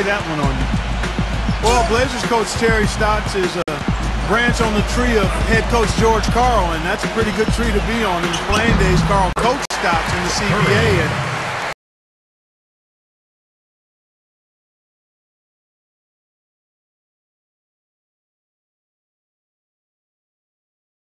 lay that one on you. Well, Blazers coach Terry Stotts is a branch on the tree of head coach George Karl, and that's a pretty good tree to be on. In the playing days, Karl coached Stotts in the CBA, and